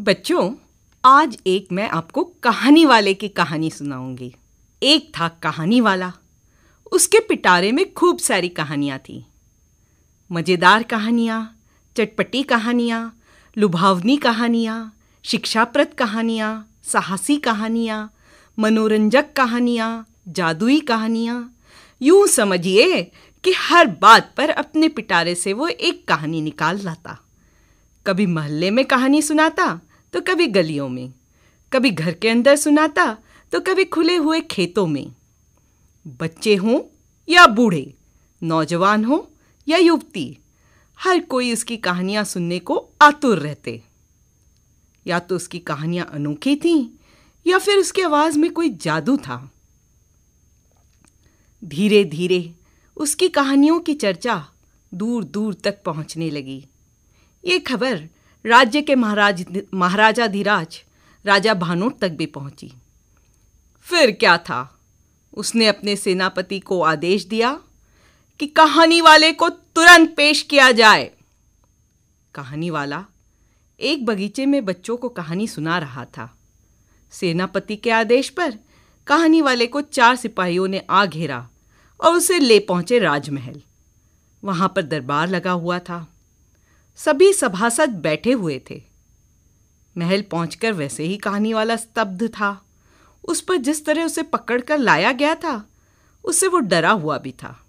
बच्चों, आज एक मैं आपको कहानी वाले की कहानी सुनाऊँगी। एक था कहानी वाला। उसके पिटारे में खूब सारी कहानियाँ थी। मज़ेदार कहानियाँ, चटपटी कहानियाँ, लुभावनी कहानियाँ, शिक्षाप्रद कहानियाँ, साहसी कहानियाँ, मनोरंजक कहानियाँ, जादुई कहानियाँ। यूँ समझिए कि हर बात पर अपने पिटारे से वो एक कहानी निकाल लाता। कभी मोहल्ले में कहानी सुनाता तो कभी गलियों में, कभी घर के अंदर सुनाता तो कभी खुले हुए खेतों में। बच्चे हों या बूढ़े, नौजवान हो या युवती, हर कोई उसकी कहानियाँ सुनने को आतुर रहते। या तो उसकी कहानियाँ अनोखी थीं, या फिर उसकी आवाज़ में कोई जादू था। धीरे धीरे उसकी कहानियों की चर्चा दूर दूर तक पहुँचने लगी। ये खबर राज्य के महाराज महाराजाधिराज राजा भानोट तक भी पहुँची। फिर क्या था? उसने अपने सेनापति को आदेश दिया कि कहानी वाले को तुरंत पेश किया जाए। कहानी वाला एक बगीचे में बच्चों को कहानी सुना रहा था। सेनापति के आदेश पर कहानी वाले को चार सिपाहियों ने आ घेरा और उसे ले पहुँचे राजमहल। वहाँ पर दरबार लगा हुआ था। सभी सभासद बैठे हुए थे। महल पहुंचकर वैसे ही कहानी वाला स्तब्ध था। उस पर जिस तरह उसे पकड़कर लाया गया था, उससे वो डरा हुआ भी था।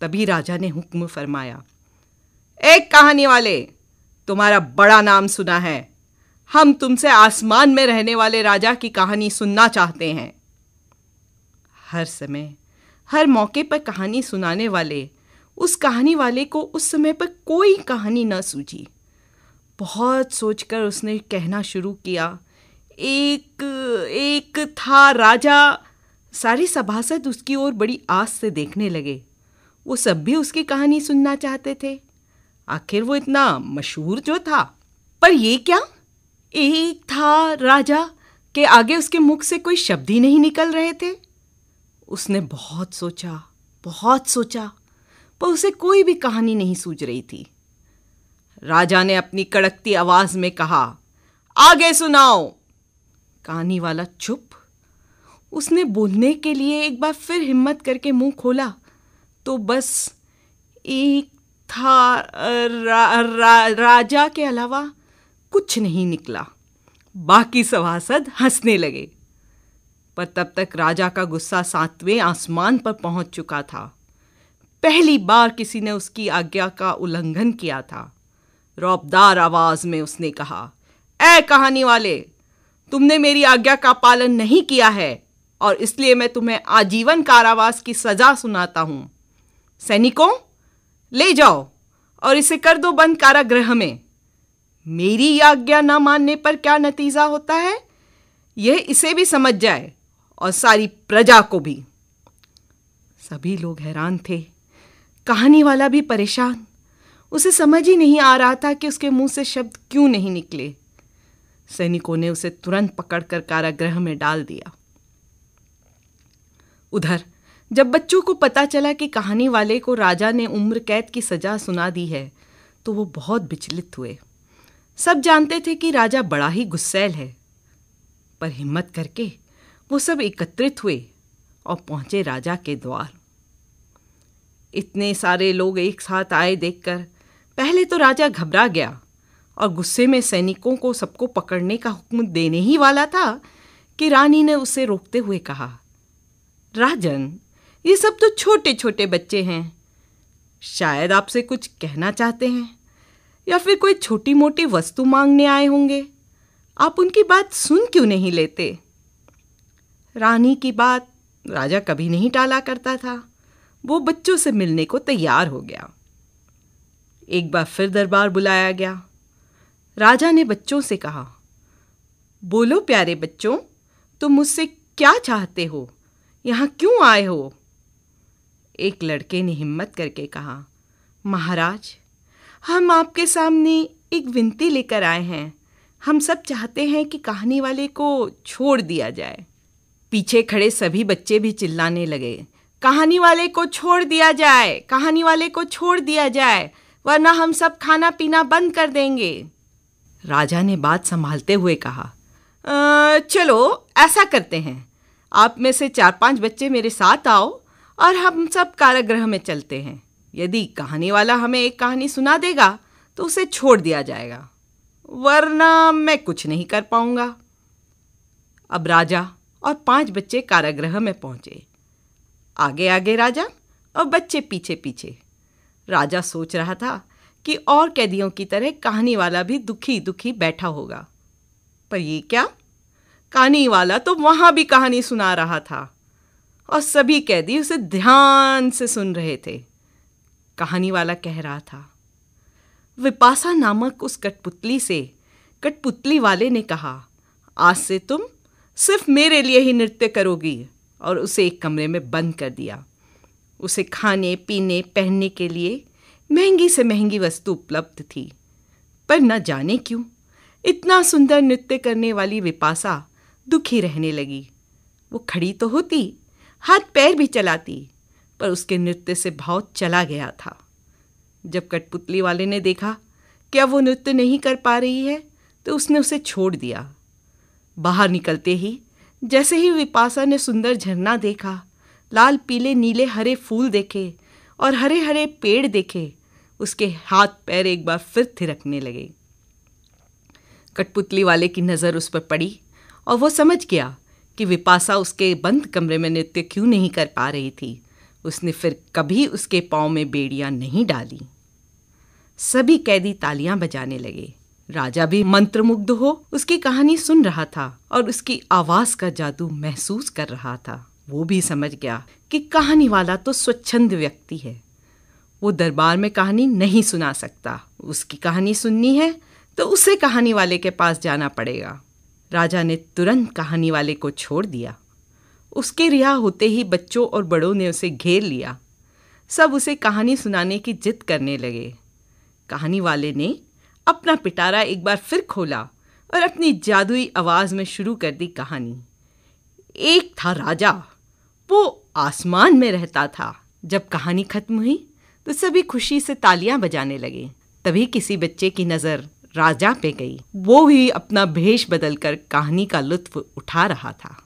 तभी राजा ने हुक्म फरमाया एक कहानी वाले, तुम्हारा बड़ा नाम सुना है। हम तुमसे आसमान में रहने वाले राजा की कहानी सुनना चाहते हैं। हर समय, हर मौके पर कहानी सुनाने वाले उस कहानी वाले को उस समय पर कोई कहानी न सूझी। बहुत सोचकर उसने कहना शुरू किया, एक एक था राजा। सारे सभासद उसकी ओर बड़ी आस से देखने लगे। वो सब भी उसकी कहानी सुनना चाहते थे। आखिर वो इतना मशहूर जो था? पर ये क्या? एक था राजा के आगे उसके मुख से कोई शब्द ही नहीं निकल रहे थे। उसने बहुत सोचा बहुत सोचा। पर उसे कोई भी कहानी नहीं सूझ रही थी। राजा ने अपनी कड़कती आवाज़ में कहा आगे सुनाओ। कहानी वाला चुप। उसने बोलने के लिए एक बार फिर हिम्मत करके मुँह खोला। तो बस एक था रा, रा, राजा के अलावा कुछ नहीं निकला। बाकी सभासद हंसने लगे। पर तब तक राजा का गुस्सा सातवें आसमान पर पहुँच चुका था। पहली बार किसी ने उसकी आज्ञा का उल्लंघन किया था। रौबदार आवाज़ में उसने कहा, ए कहानी वाले, तुमने मेरी आज्ञा का पालन नहीं किया है और इसलिए मैं तुम्हें आजीवन कारावास की सजा सुनाता हूँ। सैनिकों, ले जाओ और इसे कर दो बंद कारागृह में। मेरी आज्ञा न मानने पर क्या नतीजा होता है? यह इसे भी समझ जाए और सारी प्रजा को भी। सभी लोग हैरान थे। कहानी वाला भी परेशान। उसे समझ ही नहीं आ रहा था कि उसके मुँह से शब्द क्यों नहीं निकले। सैनिकों ने उसे तुरंत पकड़कर कारागृह में डाल दिया। उधर, जब बच्चों को पता चला कि कहानी वाले को राजा ने उम्र कैद की सजा सुना दी है तो वो बहुत विचलित हुए। सब जानते थे कि राजा बड़ा ही गुस्सैल है, पर हिम्मत करके वो सब एकत्रित हुए और पहुँचे राजा के द्वार। इतने सारे लोग एक साथ आए देखकर, पहले तो राजा घबरा गया और गुस्से में सैनिकों को सबको पकड़ने का हुक्म देने ही वाला था कि रानी ने उसे रोकते हुए कहा, राजन, ये सब तो छोटे छोटे बच्चे हैं। शायद आपसे कुछ कहना चाहते हैं या फिर कोई छोटी मोटी वस्तु मांगने आए होंगे। आप उनकी बात सुन क्यों नहीं लेते? रानी की बात राजा कभी नहीं टाला करता था। वो बच्चों से मिलने को तैयार हो गया। एक बार फिर दरबार बुलाया गया। राजा ने बच्चों से कहा, बोलो प्यारे बच्चों, तुम मुझसे क्या चाहते हो? यहाँ क्यों आए हो? एक लड़के ने हिम्मत करके कहा, महाराज, हम आपके सामने एक विनती लेकर आए हैं। हम सब चाहते हैं कि कहानी वाले को छोड़ दिया जाए। पीछे खड़े सभी बच्चे भी चिल्लाने लगे। कहानी वाले को छोड़ दिया जाए कहानी वाले को छोड़ दिया जाए वरना हम सब खाना पीना बंद कर देंगे। राजा ने बात संभालते हुए कहा आ, चलो ऐसा करते हैं। आप में से चार पाँच बच्चे मेरे साथ आओ और हम सब कारागृह में चलते हैं। यदि कहानी वाला हमें एक कहानी सुना देगा तो उसे छोड़ दिया जाएगा वरना मैं कुछ नहीं कर पाऊँगा। अब राजा और पाँच बच्चे कारागृह में पहुँचे। आगे आगे राजा और बच्चे पीछे पीछे। राजा सोच रहा था कि और कैदियों की तरह कहानी वाला भी दुखी दुखी बैठा होगा। पर ये क्या? कहानी वाला तो वहाँ भी कहानी सुना रहा था और सभी कैदी उसे ध्यान से सुन रहे थे। कहानी वाला कह रहा था, विपासा नामक उस कठपुतली से कठपुतली वाले ने कहा, आज से तुम सिर्फ़ मेरे लिए ही नृत्य करोगी। और उसे एक कमरे में बंद कर दिया। उसे खाने, पीने, पहनने के लिए महँगी से महँगी वस्तु उपलब्ध थी। पर न जाने क्यों, इतना सुंदर नृत्य करने वाली विपासा दुखी रहने लगी। वो खड़ी तो होती, हाथ पैर भी चलाती, पर उसके नृत्य से भाव चला गया था। जब कठपुतली वाले ने देखा, क्या वो नृत्य नहीं कर पा रही है? तो उसने उसे छोड़ दिया। बाहर निकलते ही जैसे ही विपासा ने सुंदर झरना देखा, लाल, पीले, नीले, हरे फूल देखे और हरे हरे पेड़ देखे, उसके हाथ पैर एक बार फिर थिरकने लगे। कठपुतली वाले की नज़र उस पर पड़ी और वो समझ गया कि विपासा उसके बंद कमरे में नृत्य क्यों नहीं कर पा रही थी। उसने फिर कभी उसके पाँव में बेड़ियाँ नहीं डाली। सभी कैदी तालियाँ बजाने लगे। राजा भी मंत्रमुग्ध हो, उसकी कहानी सुन रहा था और उसकी आवाज़ का जादू महसूस कर रहा था। वो भी समझ गया कि कहानी वाला तो स्वच्छंद व्यक्ति है। वो दरबार में कहानी नहीं सुना सकता। उसकी कहानी सुननी है तो उसे कहानी वाले के पास जाना पड़ेगा। राजा ने तुरंत कहानी वाले को छोड़ दिया। उसके रिहा होते ही बच्चों और बड़ों ने उसे घेर लिया। सब उसे कहानी सुनाने की जिद करने लगे। कहानी वाले ने अपना पिटारा एक बार फिर खोला और अपनी जादुई आवाज़ में शुरू कर दी कहानी। एक था राजा, वो आसमान में रहता था। जब कहानी खत्म हुई तो सभी खुशी से तालियाँ बजाने लगे। तभी किसी बच्चे की नज़र राजा पे गई। वो भी अपना भेष बदलकर कहानी का लुत्फ उठा रहा था।